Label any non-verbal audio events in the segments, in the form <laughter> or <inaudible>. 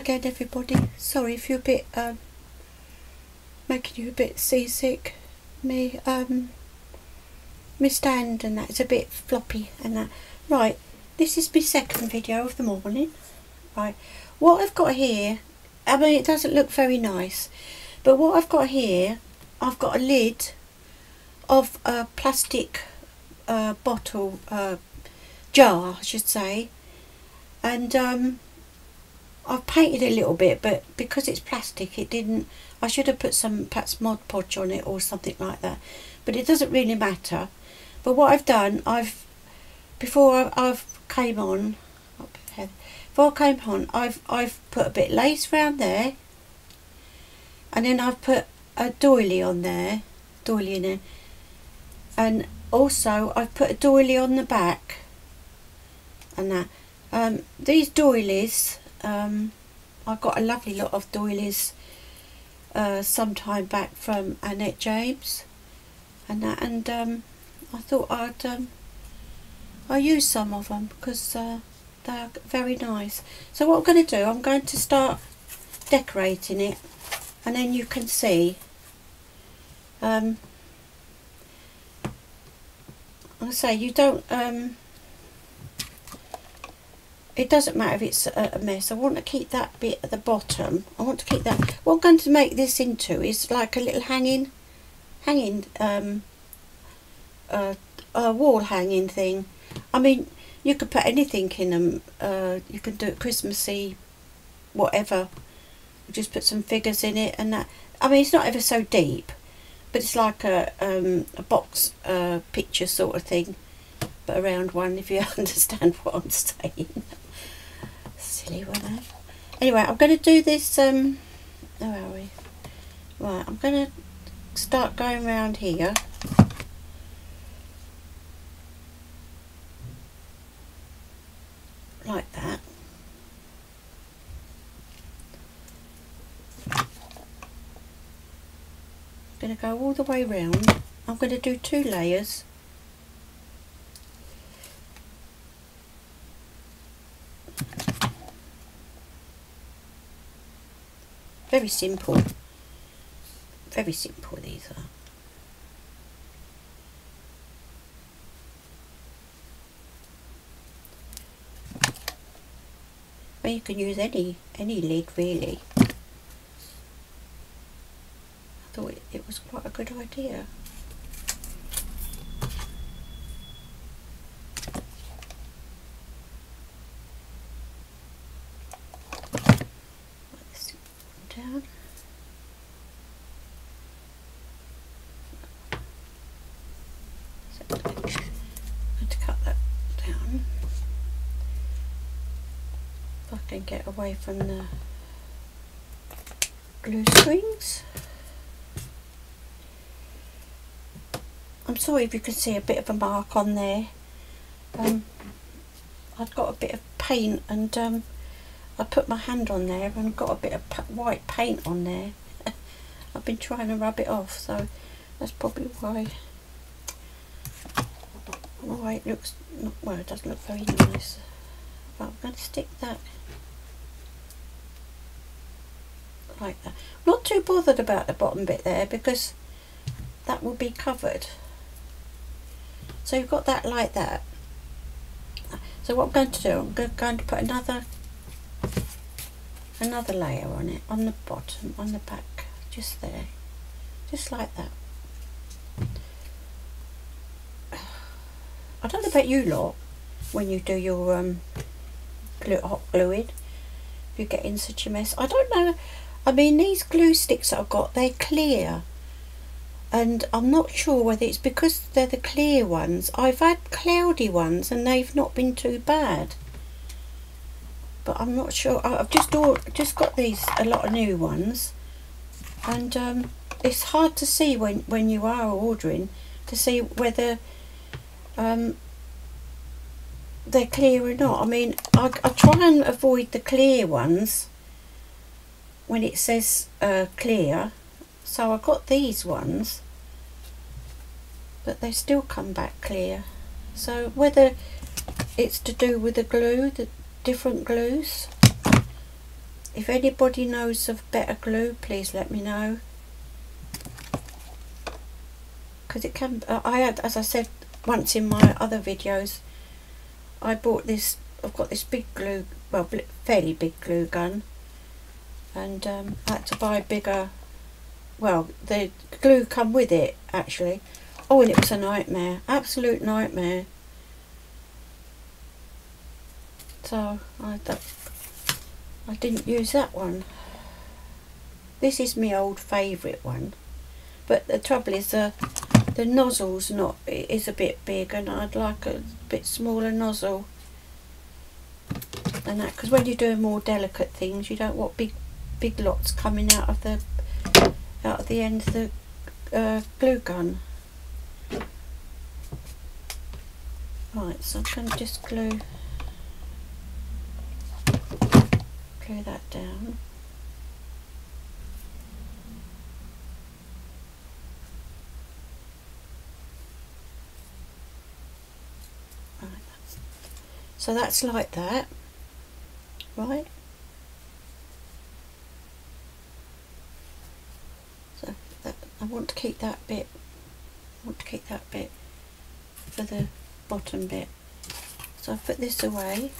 again everybody. Sorry if you're a bit um making you a bit seasick. Me um my stand and that's a bit floppy and that. Right, this is my second video of the morning. Right, what I've got here, I mean it doesn't look very nice, but what I've got here, I've got a lid of a plastic uh, bottle, uh, jar I should say, and um, I've painted it a little bit but because it's plastic it didn't I should have put some perhaps Mod Podge on it or something like that. But it doesn't really matter. But what I've done I've before I've came on before I came on I've I've put a bit lace around there. And then I've put a doily on there doily in it. And also I've put a doily on the back and that. Um, these doilies um, I got a lovely lot of doilies uh, some time back from Annette James and that and um, I thought I'd um, I use some of them because uh, they're very nice. So what I'm going to do I'm going to start decorating it and then you can see. Um, I say you don't um, it doesn't matter if it's a, mess. I want to keep that bit at the bottom. I want to keep that. What I'm going to make this into is like a little hanging hanging um, uh, a wall hanging thing. I mean you could put anything in them uh, you can do it Christmassy whatever. Just put some figures in it and that. I mean it's not ever so deep but it's like a, um, a box uh, picture sort of thing but around one if you <laughs> understand what I'm saying eh? anyway I'm going to do this um where are we? Right I'm going to start going around here. Like that. I'm going to go all the way round. I'm going to do two layers Very simple. Very simple these are. Well, you can use any any lid really. I thought it, it was quite a good idea. down. So I'm going to cut that down. If I can get away from the glue strings. I'm sorry if you can see a bit of a mark on there. Um, I've got a bit of paint and um, I put my hand on there and got a bit of white paint on there. <laughs> I've been trying to rub it off, so that's probably why why it looks not, well. It doesn't look very nice. But I'm going to stick that like that. Not too bothered about the bottom bit there because that will be covered. So you've got that like that. So what I'm going to do, I'm going to put another another layer on it on the bottom on the back just there just like that I don't know about you lot when you do your um, glue, hot gluing if you get in such a mess I don't know I mean these glue sticks that I've got they're clear. And I'm not sure whether it's because they're the clear ones. I've had cloudy ones and they've not been too bad. But I'm not sure. I've just just got these a lot of new ones, and um, it's hard to see when when you are ordering to see whether um, they're clear or not. I mean, I, I try and avoid the clear ones when it says uh, clear. So I got these ones, but they still come back clear. So whether it's to do with the glue, the different glues if anybody knows of better glue please let me know because it can uh, I had as I said once in my other videos I bought this I've got this big glue well fairly big glue gun and um, I had to buy bigger well the glue come with it actually. Oh and it was a nightmare absolute nightmare. So I, that, I didn't use that one. This is my old favourite one. But the trouble is the the nozzle's not is a bit big and I'd like a bit smaller nozzle. Than that because when you're doing more delicate things you don't want big big lots coming out of the out of the end of the uh, glue gun. Right, so I'm going to just glue glue that down. Right, so that's like that, right? I want to keep that bit I want to keep that bit for the bottom bit. So I put this away.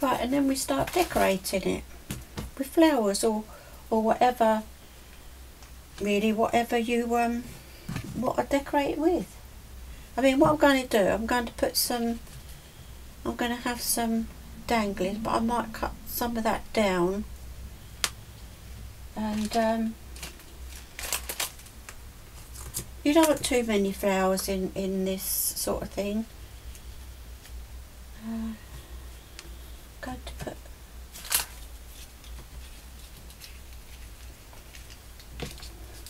Right and then we start decorating it with flowers or or whatever really whatever you um what I decorate it with. I mean what I'm going to do I'm going to put some I'm going to have some danglers but I might cut some of that down and um, you don't want too many flowers in in this sort of thing. Uh, going to put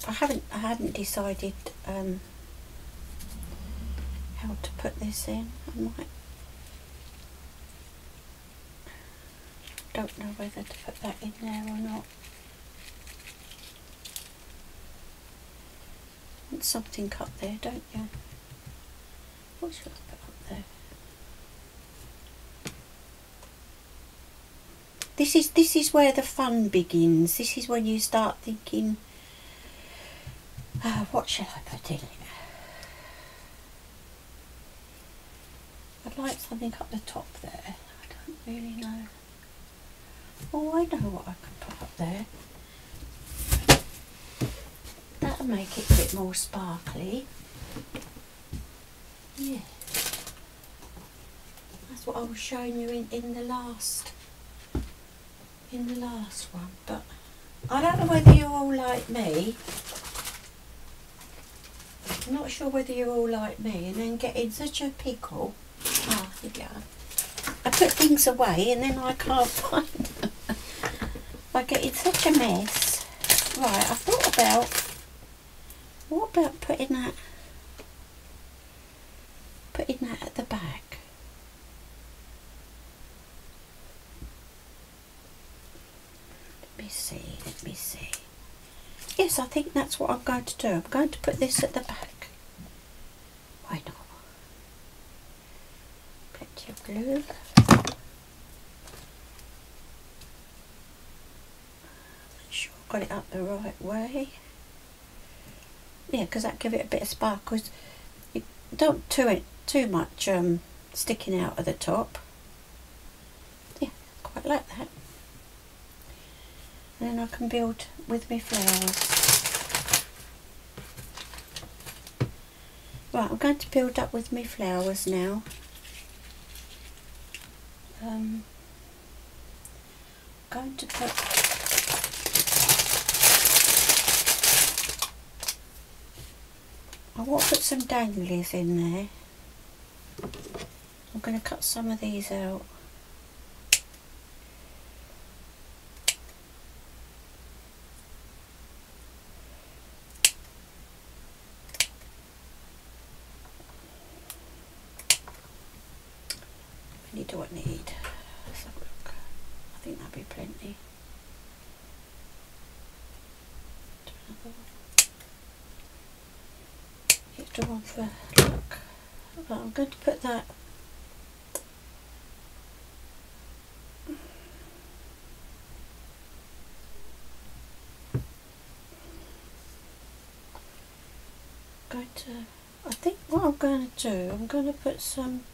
I haven't I hadn't decided um, how to put this in. I might don't know whether to put that in there or not want something up there, don't you? What should I put up there? This is this is where the fun begins. This is when you start thinking, uh, what shall I put in? I'd like something up the top there. I don't really know. Oh, I know what I can put up there make it a bit more sparkly. Yeah. That's what I was showing you in, in the last in the last one. But I don't know whether you're all like me. I'm not sure whether you're all like me and then get in such a pickle. Ah, here we are. I put things away and then I can't <laughs> find them. I get in such a mess. Right, I thought about what about putting that putting that at the back? Let me see, let me see. Yes, I think that's what I'm going to do. I'm going to put this at the back. Why not? Plenty of glue. Make sure I've got it up the right way yeah because that give it a bit of spark because you don't do it too much um, sticking out of the top. Yeah quite like that. And then I can build with my flowers. Right I'm going to build up with my flowers now. Um, I'm going to put want to put some danglies in there. I'm going to cut some of these out. Do I need? Let's have a look. I think that'll be plenty. one for but I'm going to put that going to I think what I'm going to do I'm going to put some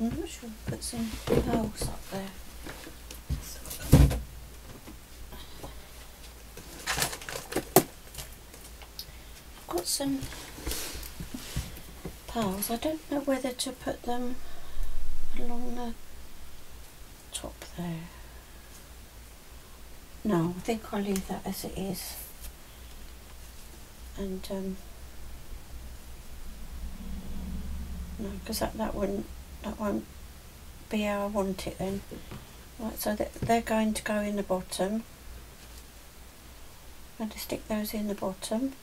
I'm not sure put some else up there. Some pearls, I don't know whether to put them along the top there. No, I think I'll leave that as it is. And um, no, because that that wouldn't that won't be how I want it then. Right, so they're going to go in the bottom. I'm going to stick those in the bottom.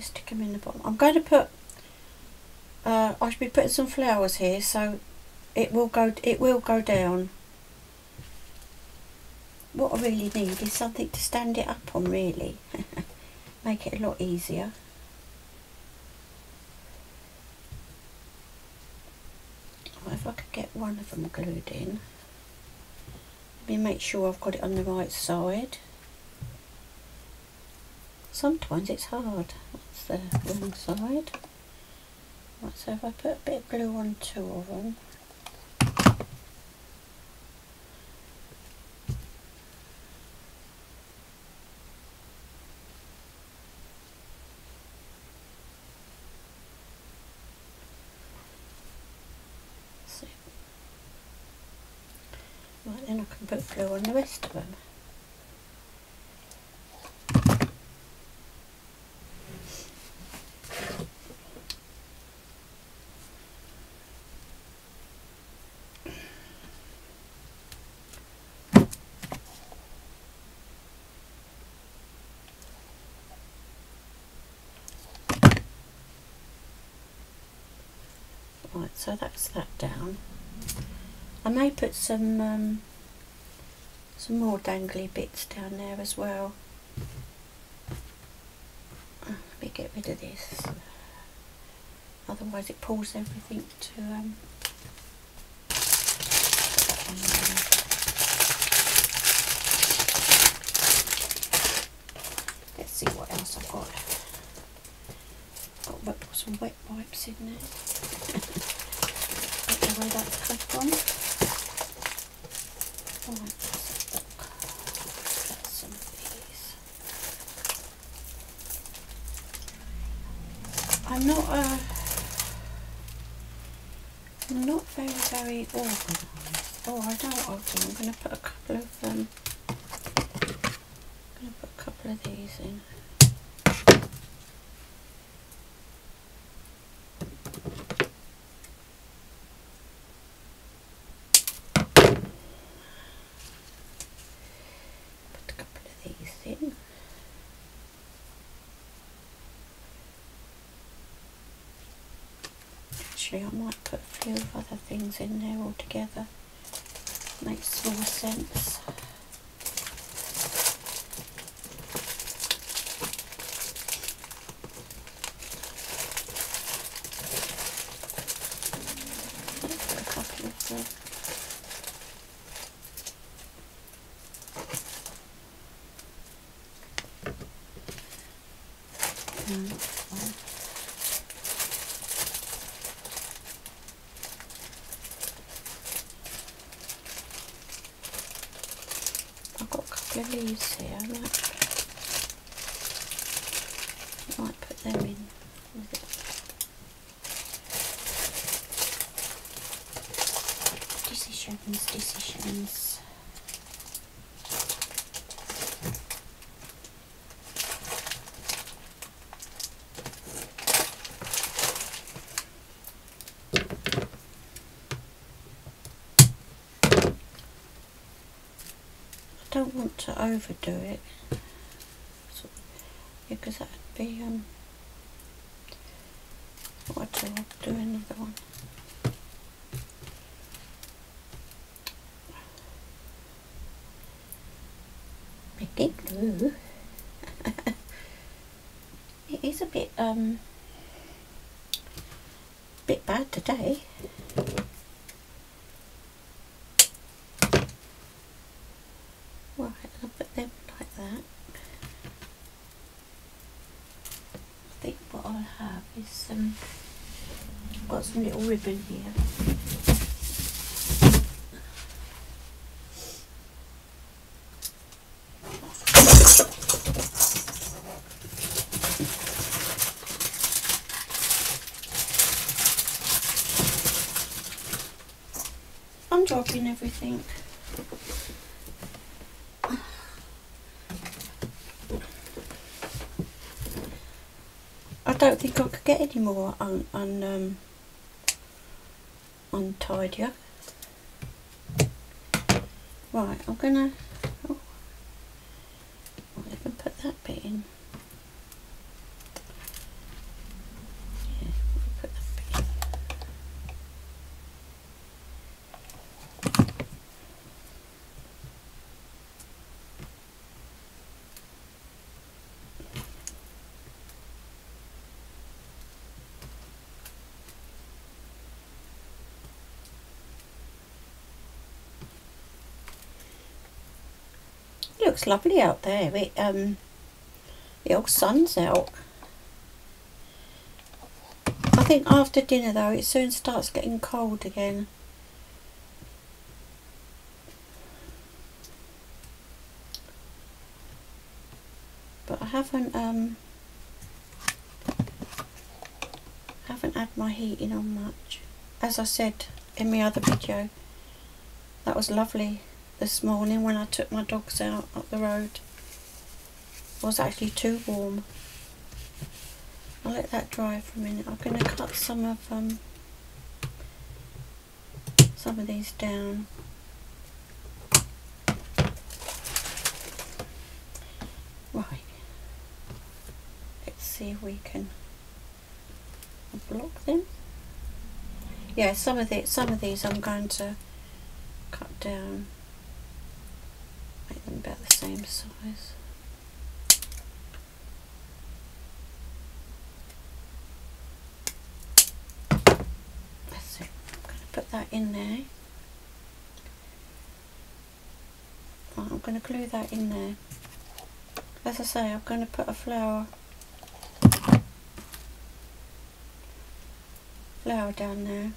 Stick them in the bottom. I'm going to put. Uh, I should be putting some flowers here, so it will go. It will go down what I really need is something to stand it up on really <laughs> make it a lot easier if I could get one of them glued in let me make sure I've got it on the right side sometimes it's hard that's the wrong side? Right so if I put a bit of glue on two of them. Right, then I can put glue on the rest of them. Right, so that's that down. I may put some um, some more dangly bits down there as well. Let me get rid of this. Otherwise it pulls everything to um, Let's see what else I've got. Got some wet wipes in there. Where that's from. I'm not uh, I'm not very very organised. Oh, I know what. I'm going to put a couple of um, I'm going to put a couple of these in. Actually I might put a few other things in there altogether. Makes more sense. leaves here. I might, might put them in with it. Decisions, decisions. don't want to overdo it. Because that would be um what I do, I'll do another one. Making glue <laughs> it is a bit um bit bad today Right, I'll put them like that. got here. I'm dropping everything. I don't think I could get any more un, un um, untidier. Right, I'm gonna. Oh, I'll even put that bit in. Yeah, I'll put that bit in. It looks lovely out there. Um the old sun's out. I think after dinner though it soon starts getting cold again. But I haven't um haven't had my heating on much. As I said in my other video, that was lovely this morning when I took my dogs out up the road. It was actually too warm. I'll let that dry for a minute. I'm going to cut some of um some of these down. Right. Let's see if we can block them. Yeah, some of the some of these I'm going to cut down. About the same size. That's it. I'm going to put that in there. Right, I'm going to glue that in there. As I say, I'm going to put a flower flower down there.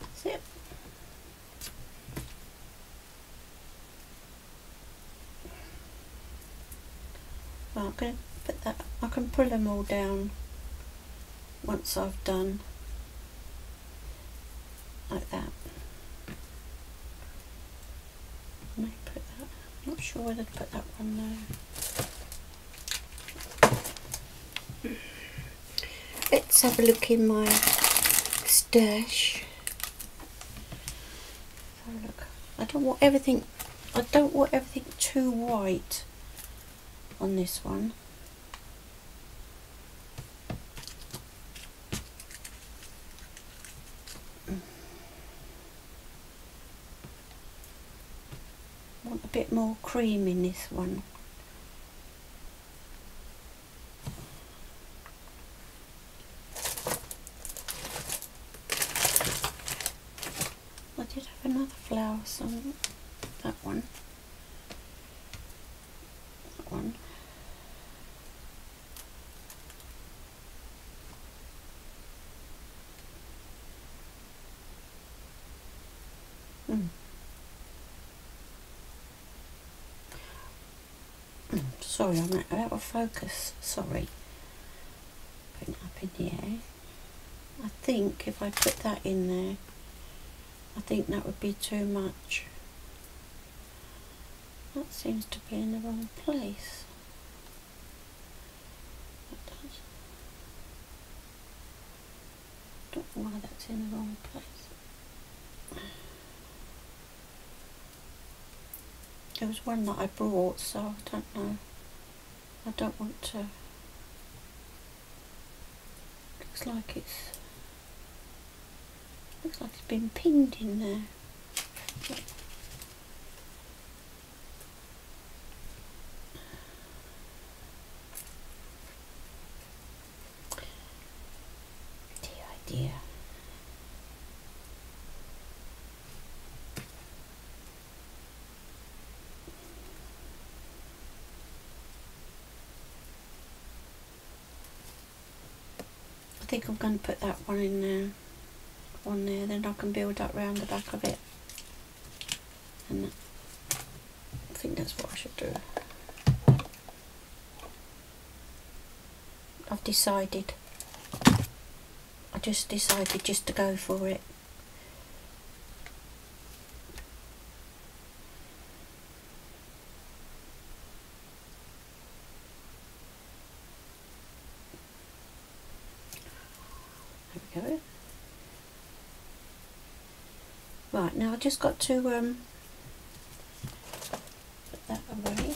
That's it. I'm going to put that, I can pull them all down once I've done like that. I may put that, I'm not sure whether to put that one there. Let's have a look in my stash. Look. I don't want everything, I don't want everything too white on this one. want a bit more cream in this one. I did have another flower, so that one. That one. Mm. <clears throat> Sorry, I'm out of focus. Sorry. Putting it up in the air. I think if I put that in there, I think that would be too much. That seems to be in the wrong place. That does. Don't know why that's in the wrong place. There was one that I brought, so I don't know. I don't want to. Looks like it's. Looks like it's been pinned in there. Dear idea. Think I'm going to put that one in there, on there, then I can build up round the back of it. And I think that's what I should do. I've decided. I just decided just to go for it. There we go. Right, now I just got to um, put that away.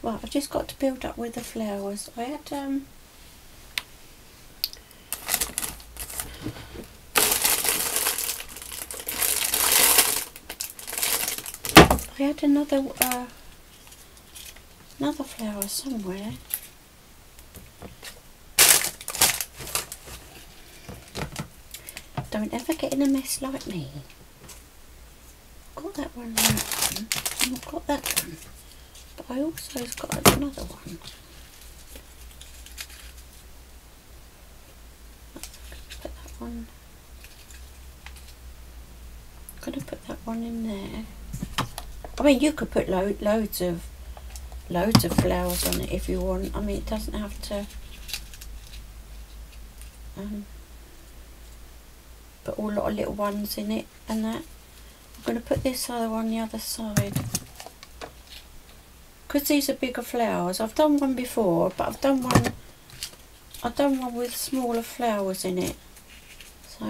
Right, I've just got to build up with the flowers. I had um, I had another uh, another flower somewhere. Don't ever get in a mess like me. Got that one, that one, and I've got that one. But I also have got another one. Put that one. I'm gonna put that one in there. I mean, you could put lo loads of loads of flowers on it if you want. I mean, it doesn't have to. Um, lot of little ones in it and that. I'm going to put this other on the other side. Because these are bigger flowers. I've done one before, but I've done one. I've done one with smaller flowers in it. So.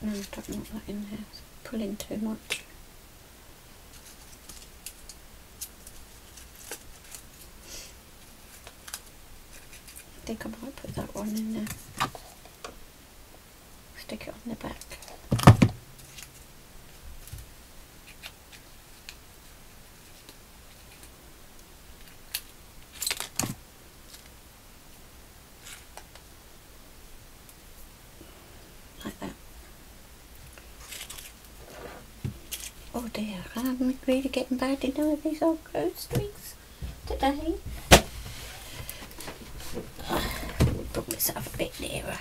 No, I don't want that in there. It's pulling too much. I think I might put that one in there. Stick it on the back. Like that. Oh dear, I'm really getting bad into with these old groceries today. Put myself a bit nearer.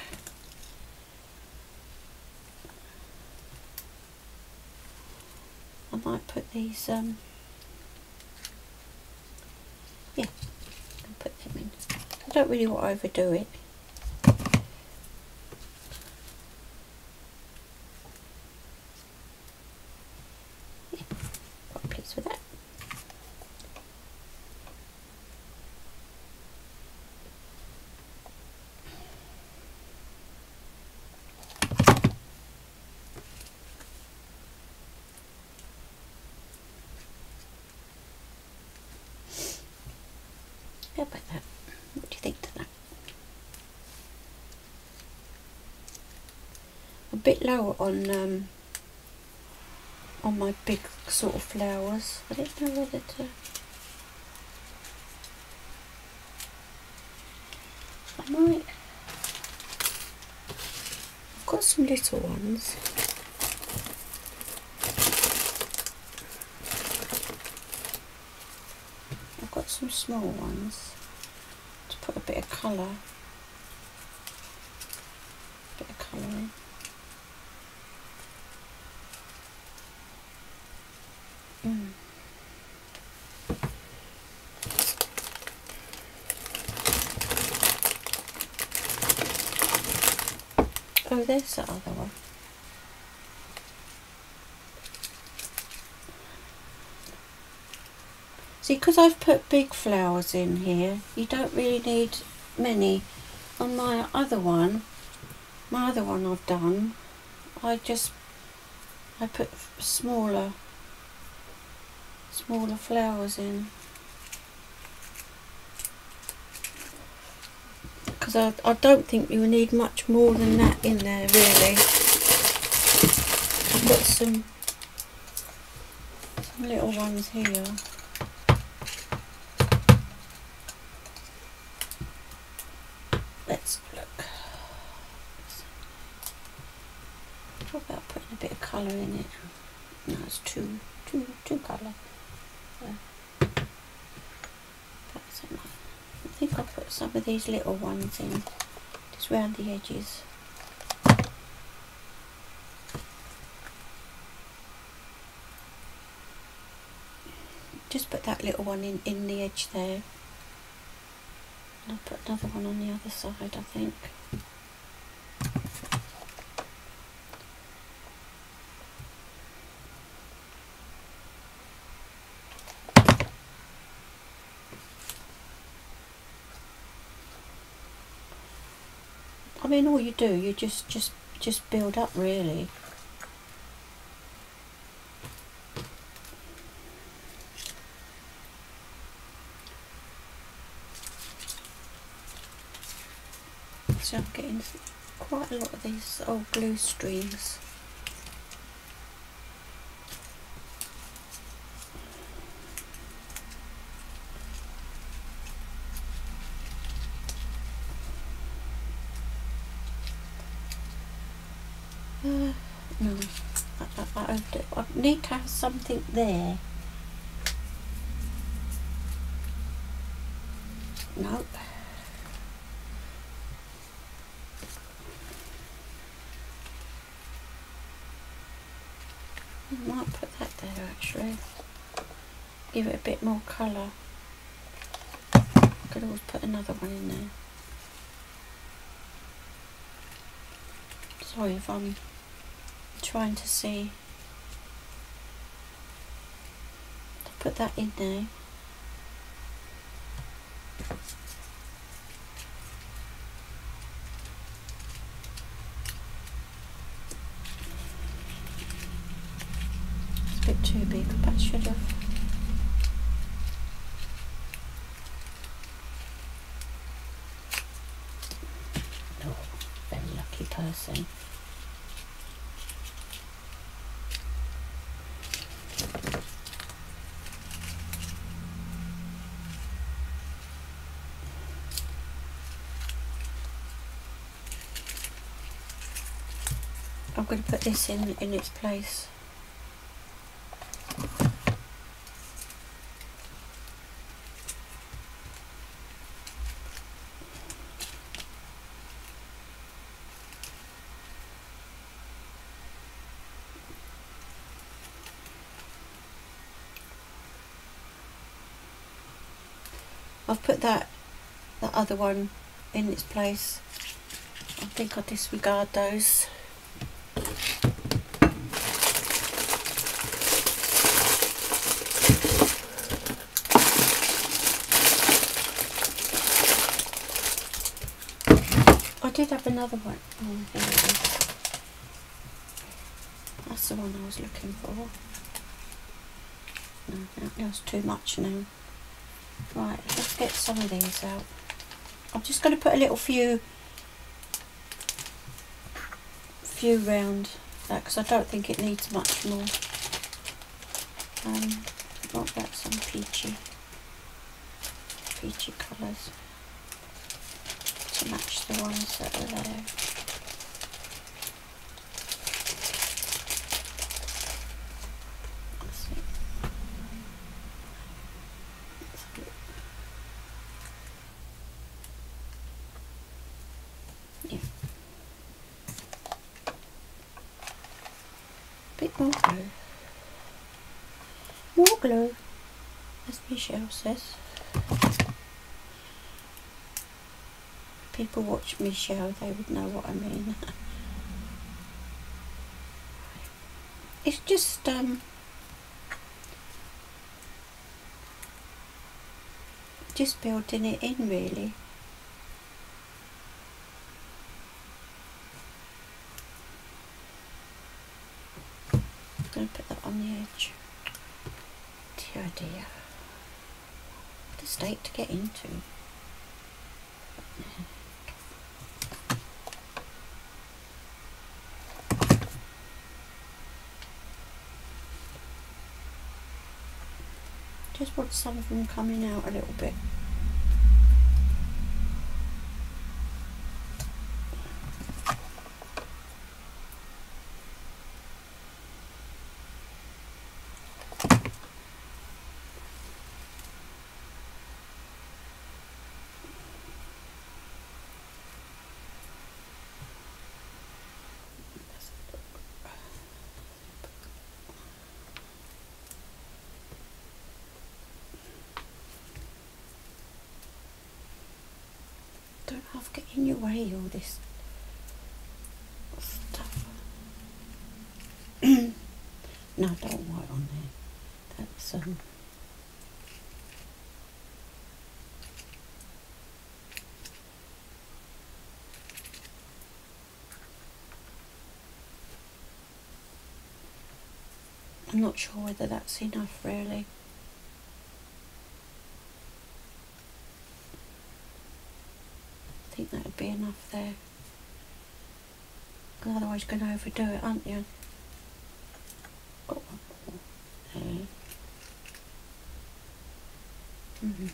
I might put these, um, yeah, put them in. I don't really want to overdo it. Yeah, quite pleased with that. How about that? What do you think to that? A bit lower on um, on my big sort of flowers. I don't know whether to. I might. I've got some little ones. I've got some small ones to put a bit of colour. Bit of colour in. Mm. Oh, the other one. See, because I've put big flowers in here, you don't really need many. On my other one, my other one I've done, I just, I put smaller, smaller flowers in. Because I, I don't think you need much more than that in there, really. I've got some, some little ones here. Let's look. What about putting a bit of colour in it? No, it's too, too, too colour. Yeah. About some, I think I'll put some of these little ones in, just round the edges. Just put that little one in, in the edge there. And I'll put another one on the other side, I think. I mean, all you do, you just just just build up, really. So I'm getting quite a lot of these old glue streams. Uh, no, I, I, I, need to have something there. Nope. I might put that there actually. Give it a bit more colour. Could always put another one in there. Sorry if I'm trying to see. To put that in there. It's a bit too big, but should have. Oh, very lucky person. I'm going to put this in in its place. I've put that that other one in its place. I think I'll disregard those. I did have another one. Oh, here it is. That's the one I was looking for. No, that- that's too much now. Right, let's get some of these out. I'm just going to put a little few, few round that because I don't think it needs much more. Um, what about some peachy, peachy colours match the ones that are there. Let's see. Look. Yeah. Bit more glue. More glue, as Michelle says. People watch show they would know what I mean. <laughs> it's just um just building it in really. I'm going to put that on the edge. Dear dear. What a state to get into. Want some of them coming out a little bit. I've no, don't white on there. Um I'm not sure whether that's enough really. Think that would be enough there. otherwise you're going to overdo it, aren't you? There. Mm -hmm.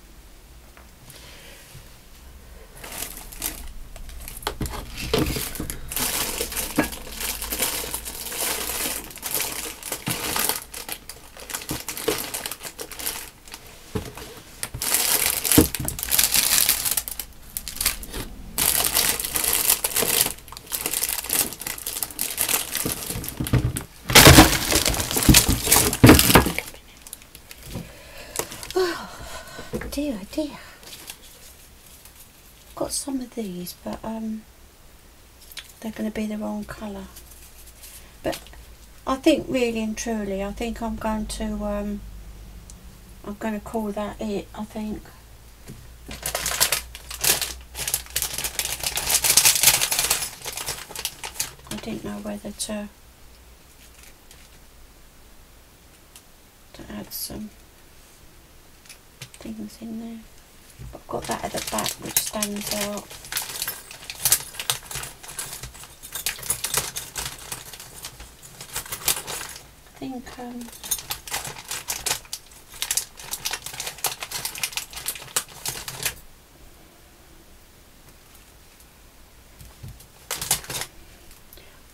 dear, dear. Got some of these, but um, they're going to be the wrong colour. But I think really and truly, I think I'm going to um, I'm going to call that it. I think. I didn't know whether to to add some things in there. I've got that at the back which stands out. I think um,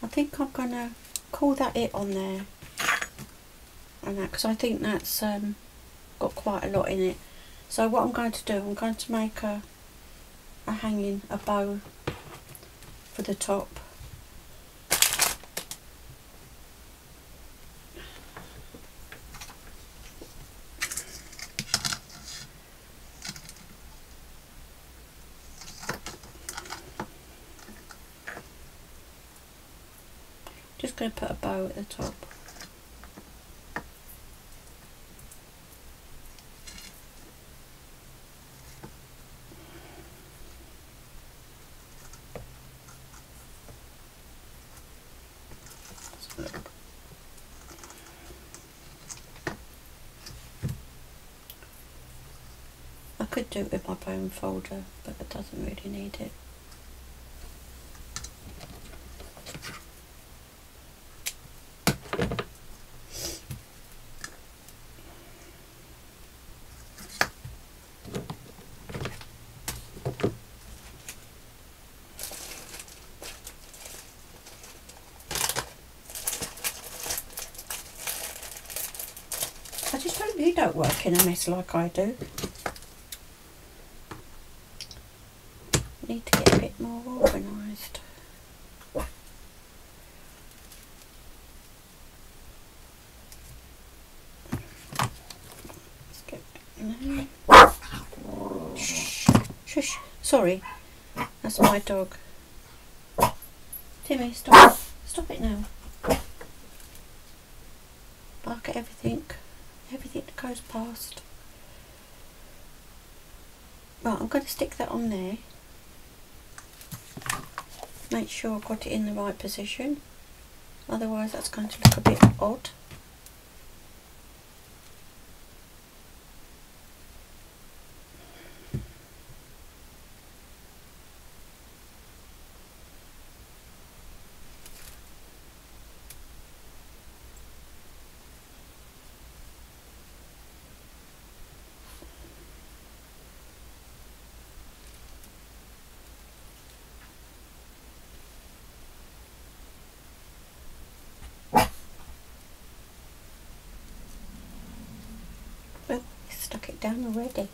I think I'm gonna call that it on there and that because I think that's um, got quite a lot in it so what I'm going to do, I'm going to make a, a hanging, a bow for the top. Just going to put a bow at the top. Could do it with my bone folder, but it doesn't really need it. I just hope you don't work in a mess like I do. Sorry, that's my dog. Timmy, stop. Stop it now. Bark at everything. Everything that goes past. Right, I'm going to stick that on there. Make sure I've got it in the right position. Otherwise that's going to look a bit odd. Stuck it down already.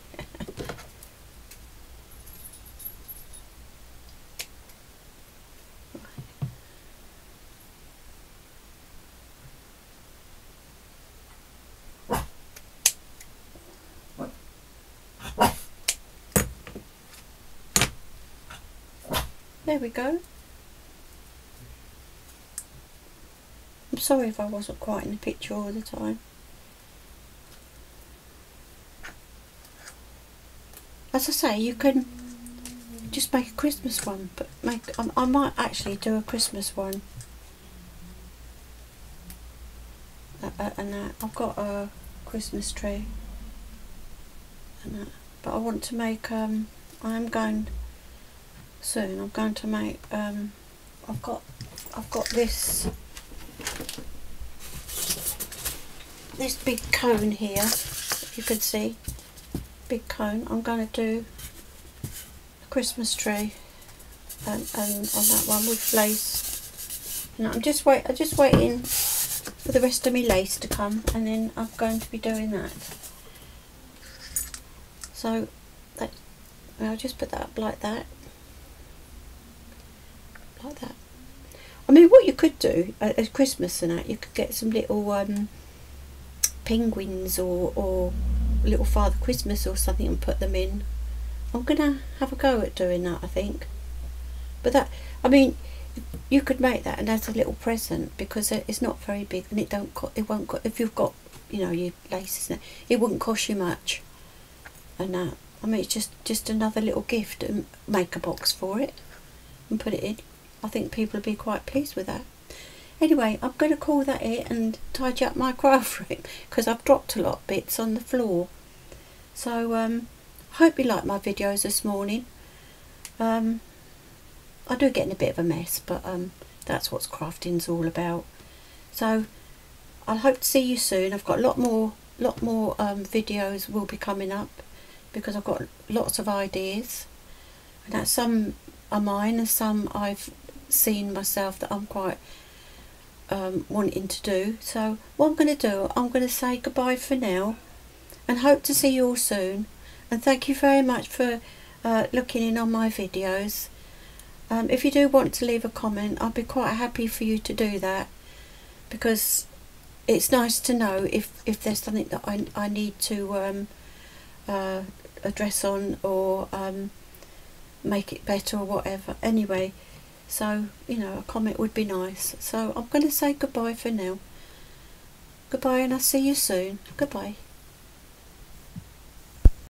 There we go. I'm sorry if I wasn't quite in the picture all the time. As I say, you can just make a Christmas one, but make I, I might actually do a Christmas one. Uh, uh, and that I've got a Christmas tree, and but I want to make. Um, I am going soon. I'm going to make. Um, I've got. I've got this. This big cone here, if you can see, big cone. I'm going to do a Christmas tree and, and on that one with lace. And I'm just wait. I'm just waiting for the rest of my lace to come, and then I'm going to be doing that. So that I'll just put that up like that, like that. I mean, what you could do uh, at Christmas and that, you could get some little um, penguins or or little Father Christmas or something and put them in. I'm gonna have a go at doing that I think. But that I mean you could make that and as a little present because it's not very big and it don't it won't co if you've got you know your laces it, it wouldn't cost you much. And that I mean it's just just another little gift and make a box for it and put it in. I think people would be quite pleased with that anyway I'm going to call that it and tidy up my craft room because I've dropped a lot of bits on the floor so um hope you like my videos this morning. Um, I do get in a bit of a mess, but um, that's what crafting's all about. So I hope to see you soon. I've got a lot more, lot more um, videos will be coming up because I've got lots of ideas. And that some are mine and some I've seen myself that I'm quite um, wanting to do. So what I'm going to do, I'm going to say goodbye for now and hope to see you all soon. And thank you very much for uh, looking in on my videos. Um, if you do want to leave a comment I'd be quite happy for you to do that because it's nice to know if, if there's something that I, I need to um, uh, address on or um, make it better or whatever. Anyway so you know a comment would be nice. So I'm going to say goodbye for now. Goodbye and I'll see you soon. Goodbye